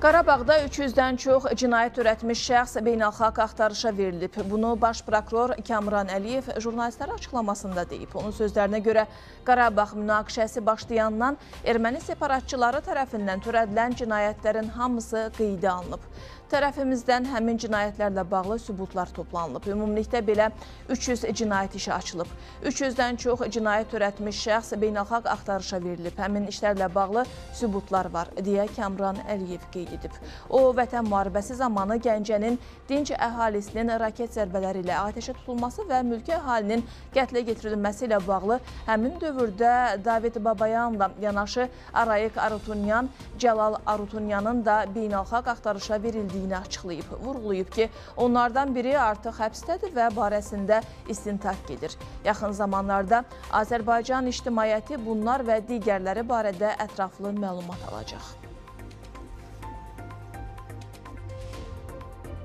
Qarabağda 300-dən çox cinayət törətmiş şəxs beynəlxalq axtarışa verilib. Bunu baş prokuror Kamran Əliyev jurnalistlərə açıqlamasında deyib. Onun sözlərinə görə Qarabağ münaqişəsi başlayandan erməni separatçıları tərəfindən törədilən cinayətlərin hamısı qeydə alınıb. Tərəfimizdən həmin cinayətlərlə bağlı sübutlar toplanılıb. Ümumilikdə belə 300 cinayət işi açılıb. 300-dən çox cinayət törətmiş şəxs beynəlxalq axtarışa verilib. Həmin işlərlə bağlı sübutlar var, deyə Kamran Əliyev qeyd edib. O, vətən müharibəsi zamanı Gəncənin dinc əhalisinin raket zərbələri ilə atəşə tutulması və mülki əhalinin qətlə getirilməsi ilə bağlı həmin dövrdə David Babayanla yanaşı Arayik Arutunyan, Cəlal Arutunyanın da beynəlxalq axtarışa verildiyini açıqlayıb. Vurğulayıb ki, onlardan biri artıq həbsdədir və barəsində istintaq gedir. Yaxın zamanlarda Azərbaycan ictimaiyyəti bunlar və digərləri barədə ətraflı məlumat alacaq.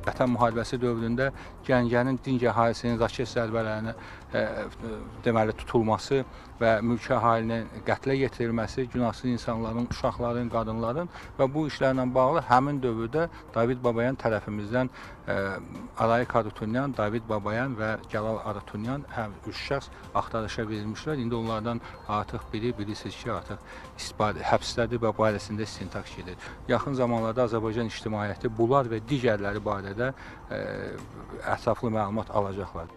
Vətən müharibəsi dövründə Gəncənin dinc əhalisinin raket zərbələrinə e, deməli tutulması və mülki əhalinin qətlə yetirilməsi, günahsız insanların, uşaqların, qadınların və bu işlərlə bağlı həmin dövrdə David Babayan tərəfimizdən e, Arayik Arutunyan, David Babayan və Cəlal Arutunyan həm üç şəxs axtarışa verilmişlər. İndi onlardan artıq biri bilirsiniz ki, artıq istifadə həbsdədir və barəsində istintaq gedir. Yaxın zamanlarda Azərbaycan ictimaiyyəti bunlar və digərləri barədə e, ətraflı məlumat alacaqlar.